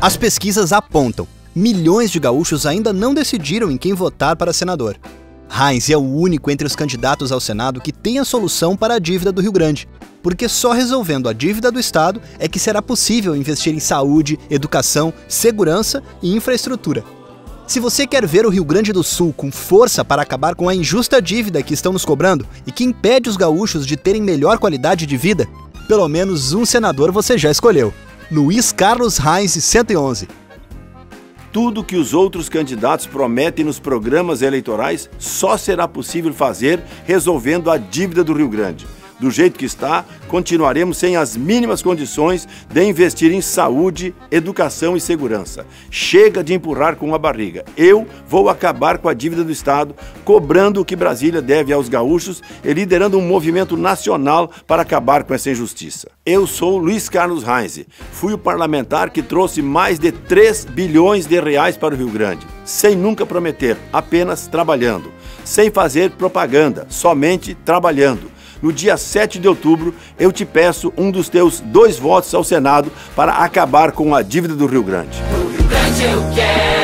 As pesquisas apontam: milhões de gaúchos ainda não decidiram em quem votar para senador. Heinz é o único entre os candidatos ao Senado que tem a solução para a dívida do Rio Grande, porque só resolvendo a dívida do Estado é que será possível investir em saúde, educação, segurança e infraestrutura. Se você quer ver o Rio Grande do Sul com força para acabar com a injusta dívida que estão nos cobrando e que impede os gaúchos de terem melhor qualidade de vida, pelo menos um senador você já escolheu. Luiz Carlos Reis, 111. Tudo que os outros candidatos prometem nos programas eleitorais só será possível fazer resolvendo a dívida do Rio Grande do jeito que está, continuaremos sem as mínimas condições de investir em saúde, educação e segurança. Chega de empurrar com a barriga. Eu vou acabar com a dívida do Estado, cobrando o que Brasília deve aos gaúchos e liderando um movimento nacional para acabar com essa injustiça. Eu sou Luiz Carlos Reis. Fui o parlamentar que trouxe mais de 3 bilhões de reais para o Rio Grande, sem nunca prometer, apenas trabalhando, sem fazer propaganda, somente trabalhando no dia 7 de outubro, eu te peço um dos teus dois votos ao Senado para acabar com a dívida do Rio Grande. Rio Grande eu quero.